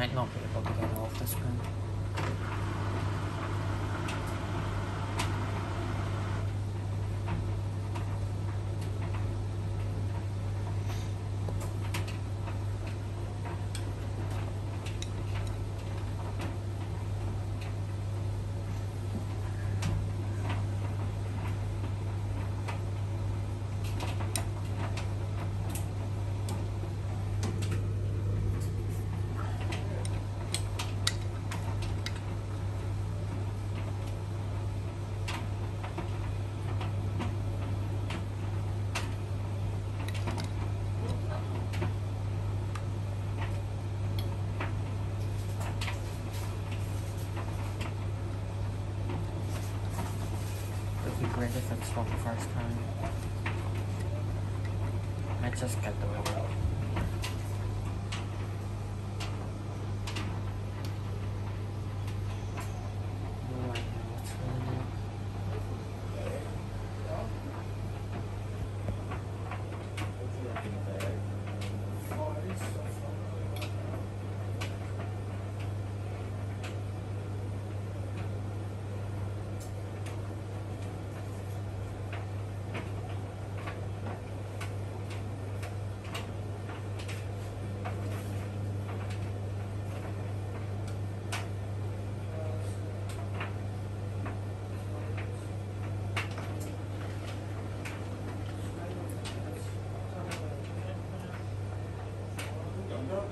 might not be able to get off the screen. It's for the first time. I just get the reward.